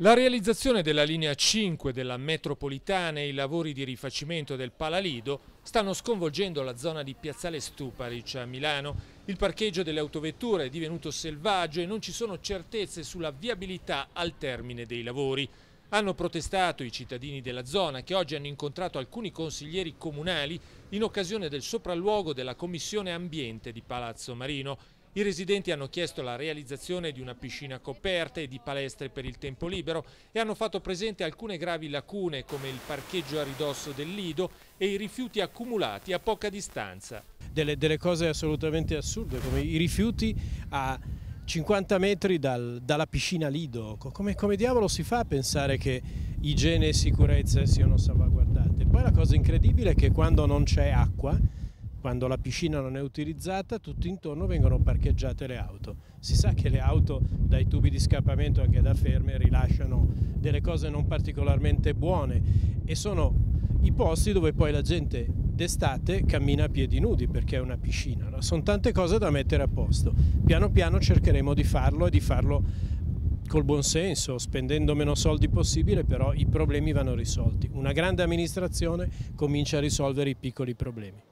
La realizzazione della linea 5 della metropolitana e i lavori di rifacimento del Palalido stanno sconvolgendo la zona di Piazzale Stuparic a Milano. Il parcheggio delle autovetture è divenuto selvaggio e non ci sono certezze sulla viabilità al termine dei lavori. Hanno protestato i cittadini della zona che oggi hanno incontrato alcuni consiglieri comunali in occasione del sopralluogo della Commissione Ambiente di Palazzo Marino i residenti hanno chiesto la realizzazione di una piscina coperta e di palestre per il tempo libero e hanno fatto presente alcune gravi lacune come il parcheggio a ridosso del lido e i rifiuti accumulati a poca distanza. Delle, delle cose assolutamente assurde come i rifiuti a 50 metri dal, dalla piscina lido. Come, come diavolo si fa a pensare che igiene e sicurezza siano salvaguardate? Poi la cosa incredibile è che quando non c'è acqua quando la piscina non è utilizzata, tutto intorno vengono parcheggiate le auto. Si sa che le auto dai tubi di scappamento anche da ferme rilasciano delle cose non particolarmente buone e sono i posti dove poi la gente d'estate cammina a piedi nudi perché è una piscina. No? Sono tante cose da mettere a posto. Piano piano cercheremo di farlo e di farlo col buon senso, spendendo meno soldi possibile, però i problemi vanno risolti. Una grande amministrazione comincia a risolvere i piccoli problemi.